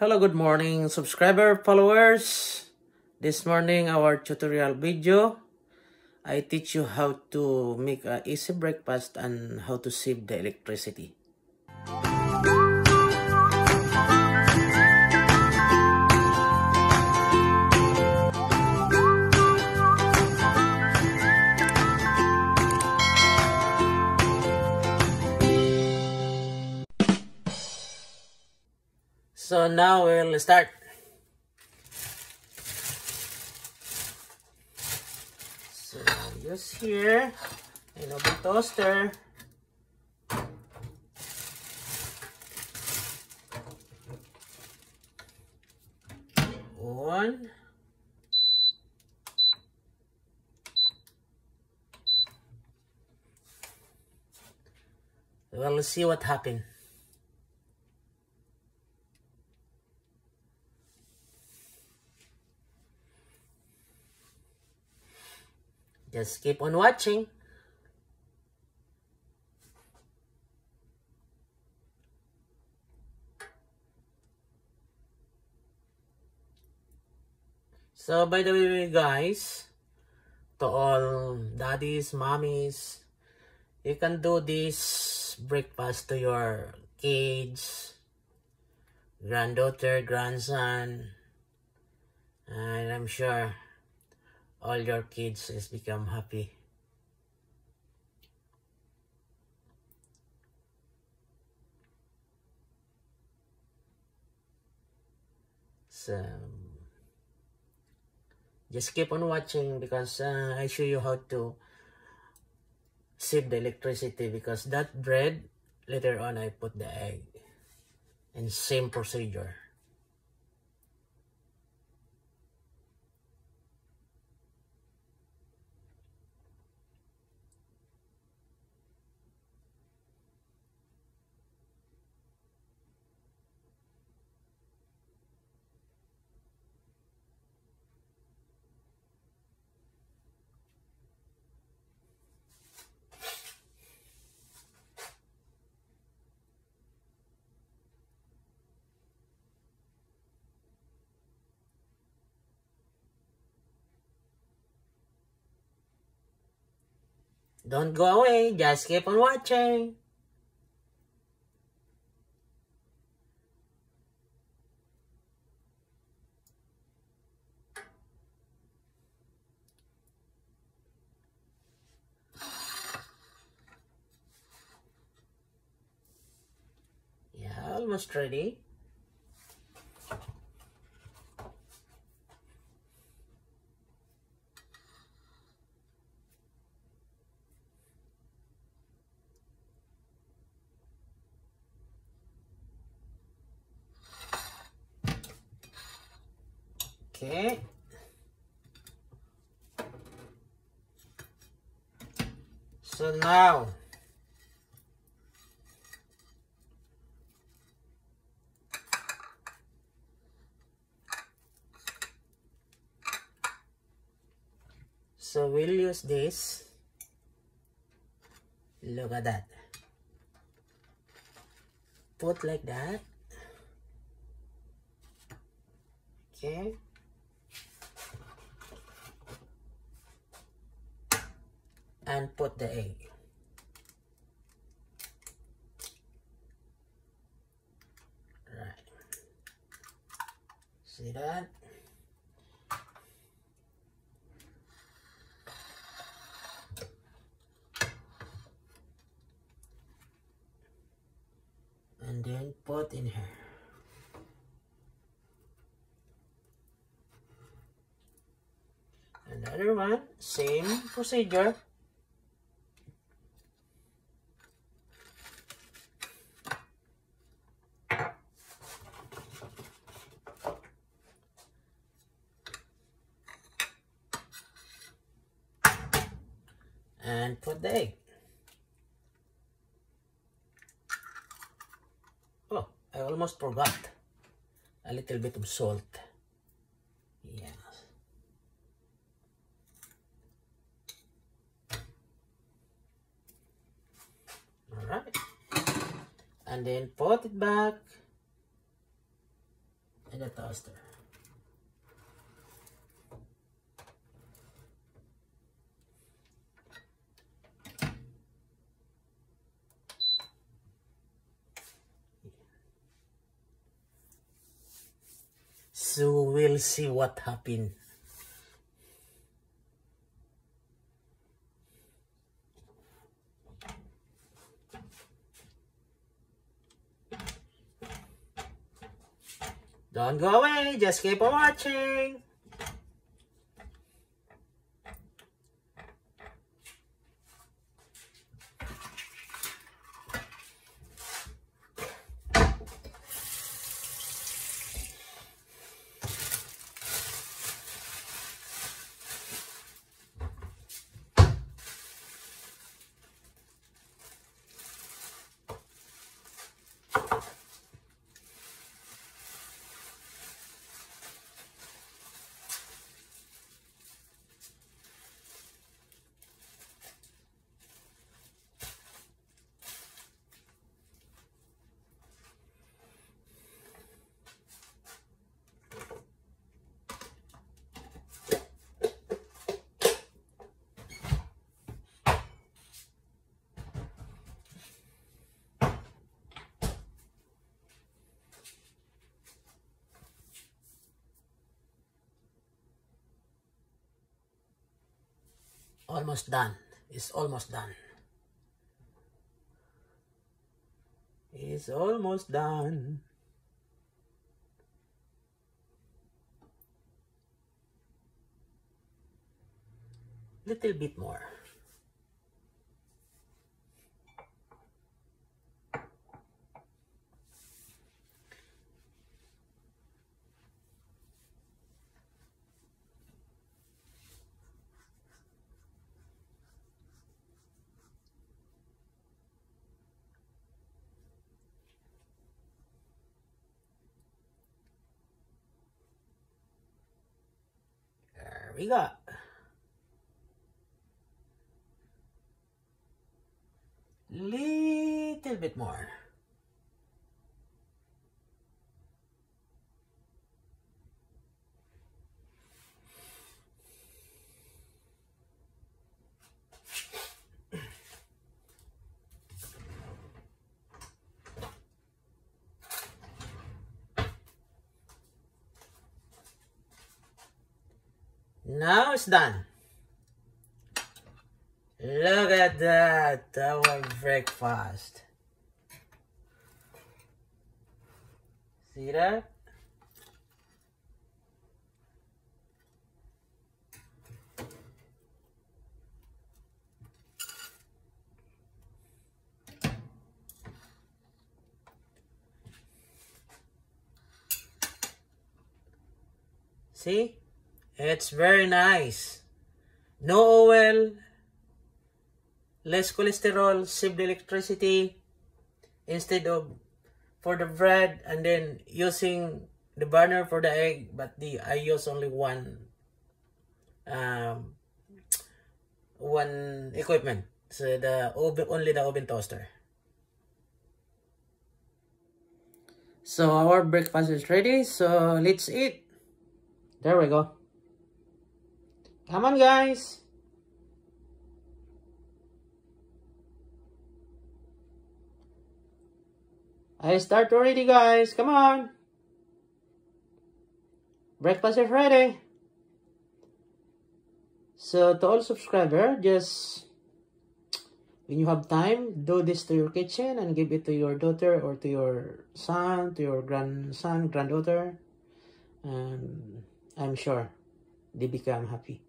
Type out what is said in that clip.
Hello, good morning subscriber followers. This morning our tutorial video I teach you how to make a easy breakfast and how to save the electricity. So now we'll start. So use here and open toaster. One. Well, let's see what happened. Just keep on watching. So, by the way, guys, to all daddies, mommies, you can do this breakfast to your kids, granddaughter, grandson, and I'm sure all your kids is become happy. So, just keep on watching because uh, I show you how to save the electricity because that bread, later on I put the egg and same procedure. Don't go away. Just keep on watching. Yeah, almost ready. Okay. So now, so we'll use this. Look at that. Put like that. Okay. And put the egg. Right. See that? And then put in here. Another one, same procedure. And put the egg. Oh, I almost forgot. A little bit of salt. Yes. Alright. And then put it back. In the toaster. So we'll see what happened. Don't go away, just keep on watching. Almost done. It's almost done. It's almost done. Little bit more. We go. Little bit more. Now it's done. Look at that, That our breakfast. See that? See? It's very nice. No oil, less cholesterol, save the electricity instead of for the bread and then using the burner for the egg but the I use only one um, one equipment. So the oven only the oven toaster. So our breakfast is ready. So let's eat. There we go come on guys I start already, guys. Come on. Breakfast is ready. So, to all subscriber, just when you have time, do this to your kitchen and give it to your daughter or to your son, to your grandson, granddaughter. And I'm sure they become happy.